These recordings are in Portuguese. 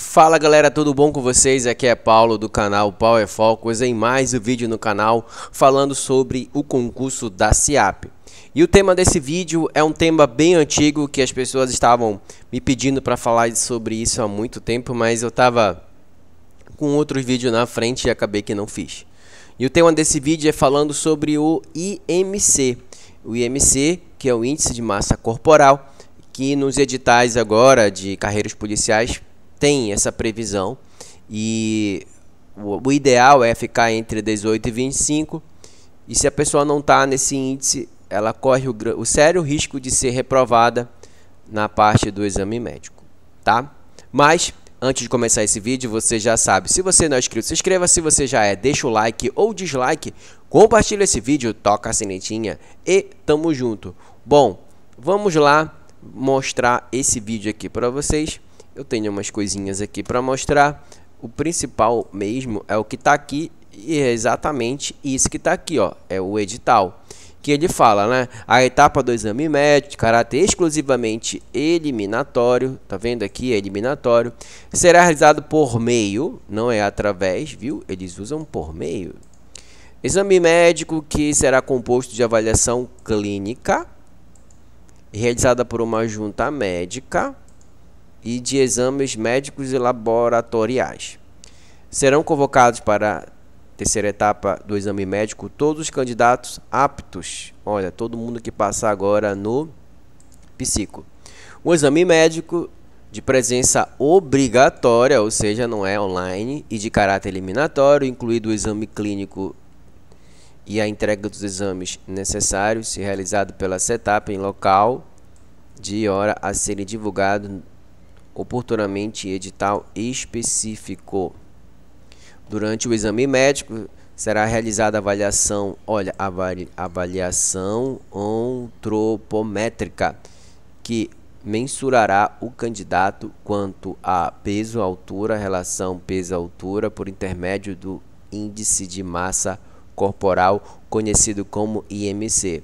Fala galera, tudo bom com vocês? Aqui é Paulo do canal Power Focus em mais um vídeo no canal falando sobre o concurso da CIAP. E o tema desse vídeo é um tema bem antigo que as pessoas estavam me pedindo para falar sobre isso há muito tempo, mas eu estava com outros vídeos na frente e acabei que não fiz. E o tema desse vídeo é falando sobre o IMC. O IMC, que é o Índice de Massa Corporal, que nos editais agora de carreiras policiais tem essa previsão e o, o ideal é ficar entre 18 e 25 e se a pessoa não está nesse índice, ela corre o, o sério risco de ser reprovada na parte do exame médico, tá? Mas Antes de começar esse vídeo, você já sabe, se você não é inscrito, se inscreva, se você já é, deixa o like ou dislike, compartilha esse vídeo, toca a sinetinha e tamo junto. Bom, vamos lá mostrar esse vídeo aqui para vocês eu tenho umas coisinhas aqui para mostrar. O principal mesmo é o que está aqui e é exatamente isso que está aqui, ó, é o edital. Que ele fala, né? A etapa do exame médico, caráter exclusivamente eliminatório, tá vendo aqui? É eliminatório. Será realizado por meio, não é através, viu? Eles usam por meio. Exame médico que será composto de avaliação clínica, realizada por uma junta médica, e de exames médicos e laboratoriais. Serão convocados para a terceira etapa do exame médico todos os candidatos aptos. Olha, todo mundo que passar agora no psico. O exame médico de presença obrigatória, ou seja, não é online, e de caráter eliminatório, incluído o exame clínico e a entrega dos exames necessários, se realizado pela CETAP em local de hora a serem divulgado oportunamente edital específico. Durante o exame médico será realizada a avaliação, olha, avaliação antropométrica, que mensurará o candidato quanto a peso, altura, relação peso-altura por intermédio do índice de massa corporal, conhecido como IMC.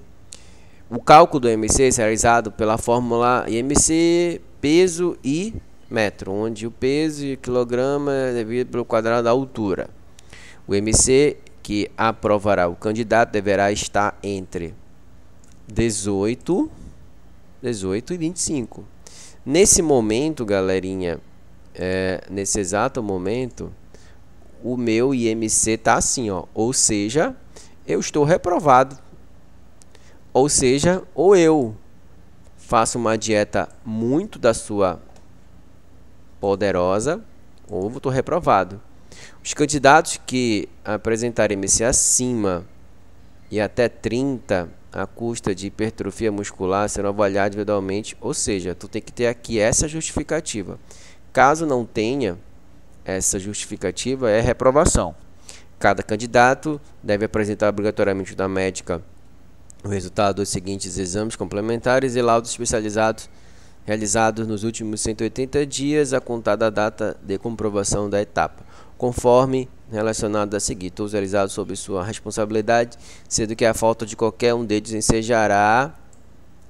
O cálculo do IMC será realizado pela fórmula IMC peso e metro, onde o peso e quilograma é devido pelo quadrado da altura. O MC que aprovará o candidato deverá estar entre 18, 18 e 25. Nesse momento, galerinha, é, nesse exato momento, o meu IMC tá assim, ó, ou seja, eu estou reprovado. Ou seja, ou eu faço uma dieta muito da sua poderosa ou estou reprovado. Os candidatos que apresentarem MC acima e até 30 a custa de hipertrofia muscular serão avaliados individualmente, ou seja, tu tem que ter aqui essa justificativa. Caso não tenha essa justificativa, é reprovação. Cada candidato deve apresentar obrigatoriamente da médica o resultado dos seguintes exames complementares e laudos especializados realizados nos últimos 180 dias a contar da data de comprovação da etapa, conforme relacionado a seguir, todos realizados sob sua responsabilidade, sendo que a falta de qualquer um deles ensejará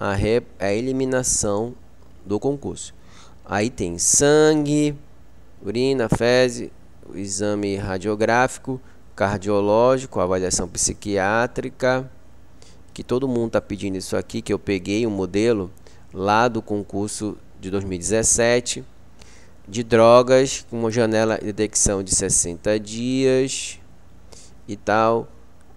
a, a eliminação do concurso. Aí tem sangue, urina, fezes, exame radiográfico, cardiológico, avaliação psiquiátrica, que todo mundo está pedindo isso aqui, que eu peguei um modelo lá do concurso de 2017 de drogas com uma janela de detecção de 60 dias e tal.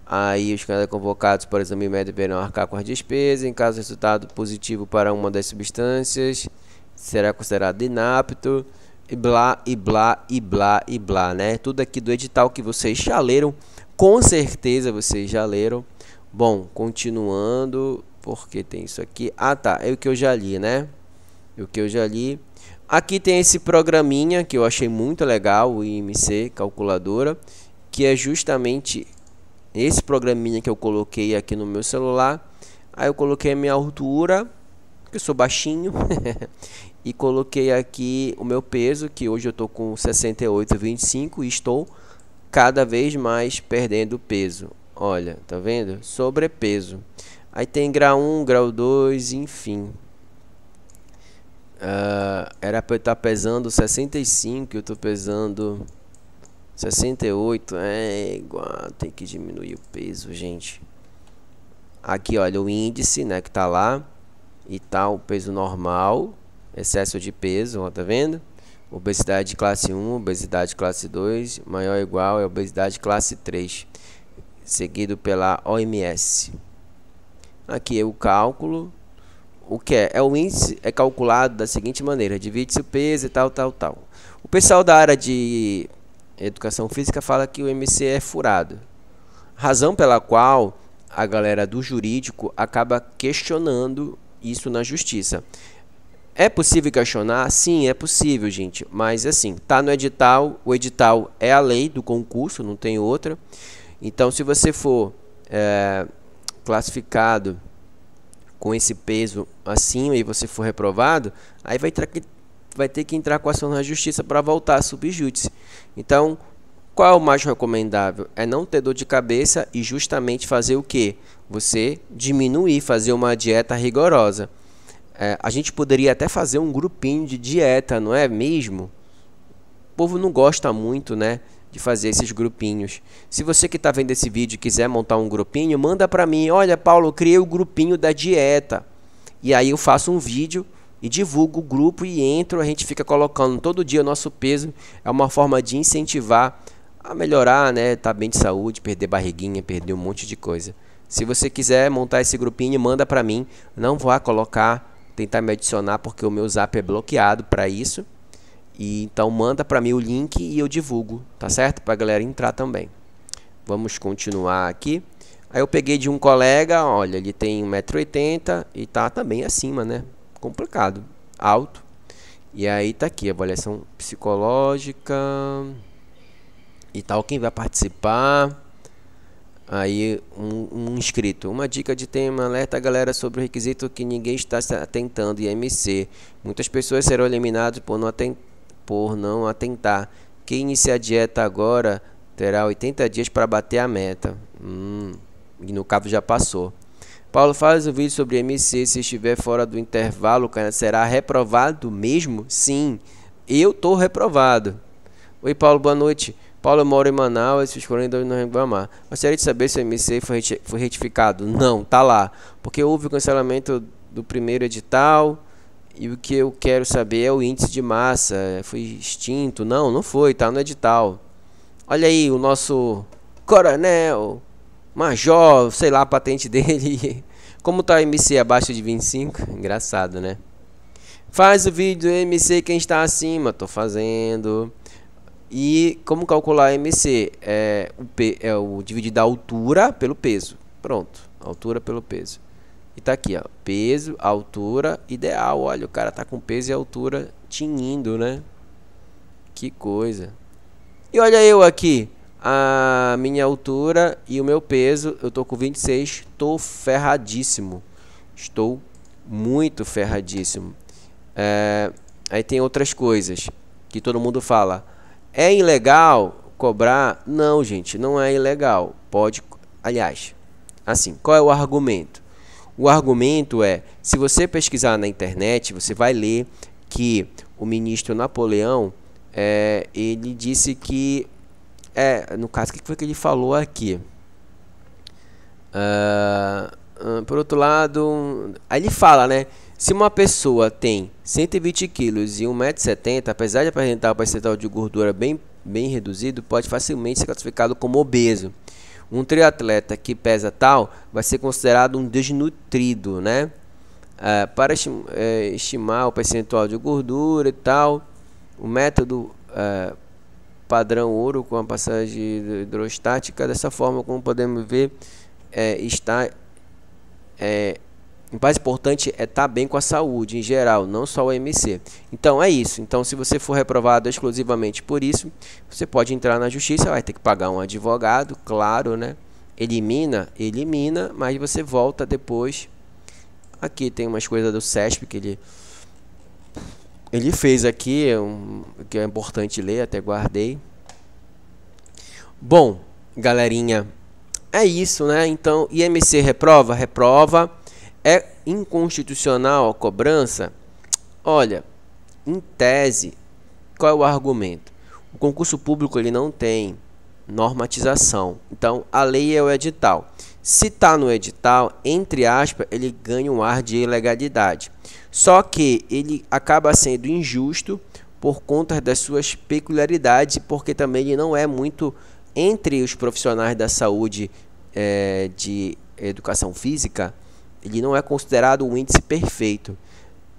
Aí os candidatos convocados para exame médico deverão arcar com as despesas. Em caso de resultado positivo para uma das substâncias, será considerado inapto. E blá, e blá, e blá, e blá, né? Tudo aqui do edital que vocês já leram. Com certeza vocês já leram. Bom, continuando, porque tem isso aqui. Ah, tá, é o que eu já li, né? É o que eu já li. Aqui tem esse programinha que eu achei muito legal, o IMC calculadora, que é justamente esse programinha que eu coloquei aqui no meu celular. Aí eu coloquei a minha altura, que eu sou baixinho, e coloquei aqui o meu peso, que hoje eu tô com 68,25 e estou cada vez mais perdendo peso. Olha, tá vendo? Sobrepeso. Aí tem grau 1, grau 2, enfim. Uh, era para eu estar pesando 65, eu estou pesando 68. É igual, tem que diminuir o peso, gente. Aqui, olha, o índice, né, que tá lá. E tá o peso normal, excesso de peso, ó, tá vendo? Obesidade classe 1, obesidade classe 2, maior ou igual é obesidade classe 3, seguido pela OMS. Aqui é o cálculo. O que é? É o índice é calculado da seguinte maneira: divide-se o peso e tal, tal, tal. O pessoal da área de educação física fala que o MC é furado. Razão pela qual a galera do jurídico acaba questionando isso na justiça. É possível questionar? Sim, é possível, gente. Mas assim, tá no edital, o edital é a lei do concurso, não tem outra. Então, se você for é, classificado com esse peso acima e você for reprovado, aí vai, vai ter que entrar com ação na justiça para voltar a subjúdice. Então, qual é o mais recomendável? É não ter dor de cabeça e justamente fazer o que? Você diminuir, fazer uma dieta rigorosa. É, a gente poderia até fazer um grupinho de dieta, não é mesmo? O povo não gosta muito, né? De fazer esses grupinhos. Se você que está vendo esse vídeo quiser montar um grupinho, manda para mim. Olha, Paulo, criei o grupinho da dieta. E aí eu faço um vídeo e divulgo o grupo e entro. A gente fica colocando todo dia o nosso peso. É uma forma de incentivar a melhorar, né? Tá bem de saúde, perder barriguinha, perder um monte de coisa. Se você quiser montar esse grupinho, manda para mim. Não vá colocar tentar me adicionar porque o meu zap é bloqueado para isso. E então manda para mim o link e eu divulgo, tá certo? Para a galera entrar também. Vamos continuar aqui. Aí eu peguei de um colega, olha, ele tem 1,80m e tá também acima, né? Complicado, alto. E aí tá aqui, avaliação psicológica e tal, quem vai participar. Aí, um, um, inscrito. Uma dica de tema: alerta a galera sobre o requisito que ninguém está se atentando, IMC. Muitas pessoas serão eliminadas por não, atent por não atentar. Quem inicia a dieta agora terá 80 dias para bater a meta. Hum, e no cabo já passou. Paulo faz o vídeo sobre MC. Se estiver fora do intervalo, será reprovado mesmo? Sim, eu tô reprovado. Oi, Paulo, boa noite. Paulo mora em Manaus, esses 42 não reclamar. Gostaria de saber se o MC foi retificado. Não, tá lá. Porque houve o cancelamento do primeiro edital. E o que eu quero saber é o índice de massa. Foi extinto? Não, não foi, tá no edital. Olha aí o nosso coronel, major, sei lá a patente dele. Como tá o MC abaixo de 25? Engraçado, né? Faz o vídeo MC quem está acima. Tô fazendo. E como calcular MC? É o, P, é o dividir da altura pelo peso. Pronto, altura pelo peso. E tá aqui, ó, peso, altura, ideal. Olha, o cara tá com peso e altura tinindo, né? Que coisa. E olha eu aqui, a minha altura e o meu peso, eu tô com 26, tô ferradíssimo. Estou muito ferradíssimo. É, aí tem outras coisas que todo mundo fala. É ilegal cobrar? Não, gente, não é ilegal. Pode, aliás, assim, qual é o argumento? O argumento é, se você pesquisar na internet, você vai ler que o ministro Napoleão, é, ele disse que, é, no caso, o que foi que ele falou aqui? Uh, por outro lado, aí ele fala, né? Se uma pessoa tem 120 quilos e 1,70m, apesar de apresentar um percentual de gordura bem, bem reduzido, pode facilmente ser classificado como obeso. Um triatleta que pesa tal vai ser considerado um desnutrido, né? É, para é, estimar o percentual de gordura e tal, o método é, padrão ouro com a passagem hidrostática, dessa forma como podemos ver, está o mais importante é estar tá bem com a saúde em geral, não só o MC. Então é isso. Então se você for reprovado exclusivamente por isso, você pode entrar na justiça, vai ter que pagar um advogado, claro, né? Elimina, elimina, mas você volta depois. Aqui tem umas coisas do CESP que ele ele fez aqui, um, que é importante ler, até guardei. Bom, galerinha, é isso, né? Então, IMC reprova, reprova. É inconstitucional a cobrança? Olha, em tese, qual é o argumento? O concurso público ele não tem normatização. Então, a lei é o edital. Se está no edital, entre aspas, ele ganha um ar de ilegalidade. Só que ele acaba sendo injusto por conta das suas peculiaridades, porque também ele não é muito entre os profissionais da saúde é, de educação física, ele não é considerado um índice perfeito.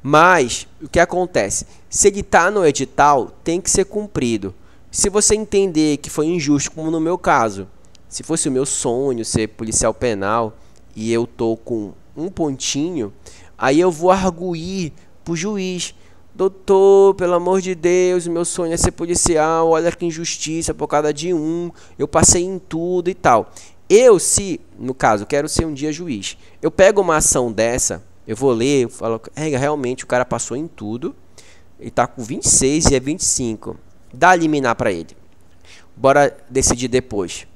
Mas o que acontece? Se ele está no edital, tem que ser cumprido. Se você entender que foi injusto, como no meu caso, se fosse o meu sonho ser policial penal e eu tô com um pontinho, aí eu vou arguir pro juiz. Doutor, pelo amor de Deus, meu sonho é ser policial, olha que injustiça, por causa de um, eu passei em tudo e tal. Eu, se, no caso, quero ser um dia juiz, eu pego uma ação dessa, eu vou ler, eu falo, é, realmente o cara passou em tudo, e tá com 26 e é 25. Dá liminar para ele. Bora decidir depois.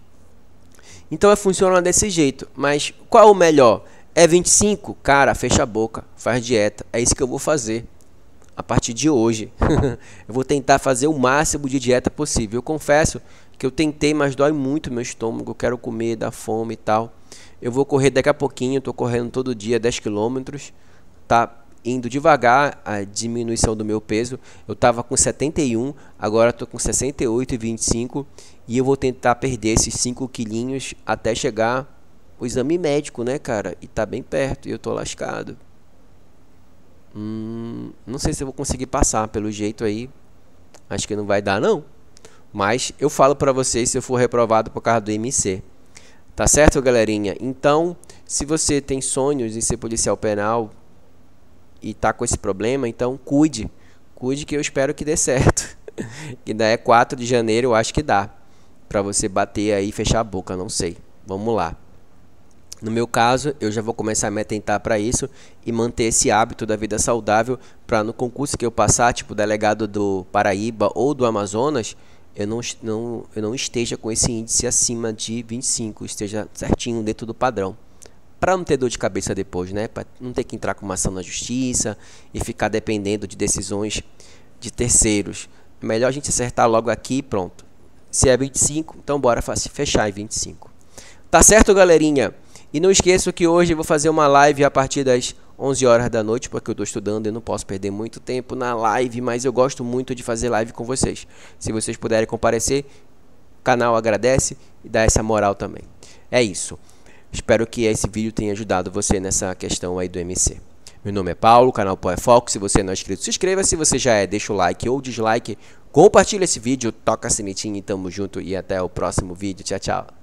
Então é, funciona desse jeito. Mas qual é o melhor? É 25? Cara, fecha a boca, faz dieta. É isso que eu vou fazer a partir de hoje. eu vou tentar fazer o máximo de dieta possível. Eu confesso que eu tentei, mas dói muito meu estômago. Quero comer, dá fome e tal. Eu vou correr daqui a pouquinho, estou correndo todo dia 10 km. Tá indo devagar a diminuição do meu peso. Eu estava com 71, agora estou com 68,25 e eu vou tentar perder esses 5 quilinhos até chegar o exame médico, né, cara? E tá bem perto e eu tô lascado. Hum, não sei se eu vou conseguir passar pelo jeito aí. Acho que não vai dar não. Mas eu falo para vocês se eu for reprovado por causa do MC. Tá certo, galerinha? Então, se você tem sonhos em ser policial penal e tá com esse problema, então cuide. Cuide que eu espero que dê certo. que ainda é 4 de janeiro, eu acho que dá. Pra você bater aí e fechar a boca, não sei. Vamos lá. No meu caso, eu já vou começar a me atentar para isso e manter esse hábito da vida saudável para no concurso que eu passar, tipo delegado do Paraíba ou do Amazonas, eu não, não, eu não esteja com esse índice acima de 25, esteja certinho dentro do padrão. Para não ter dor de cabeça depois, né? Para não ter que entrar com uma ação na justiça e ficar dependendo de decisões de terceiros. É melhor a gente acertar logo aqui e pronto. Se é 25, então bora fechar em 25. Tá certo, galerinha? E não esqueça que hoje eu vou fazer uma live a partir das 11 horas da noite, porque eu estou estudando e não posso perder muito tempo na live, mas eu gosto muito de fazer live com vocês. Se vocês puderem comparecer, o canal agradece e dá essa moral também. É isso. Espero que esse vídeo tenha ajudado você nessa questão aí do MC. Meu nome é Paulo, canal Poé Foco. Se você não é inscrito, se inscreva. Se você já é, deixa o like ou dislike. Compartilha esse vídeo, toca a sinetinha e tamo junto. E até o próximo vídeo. Tchau, tchau.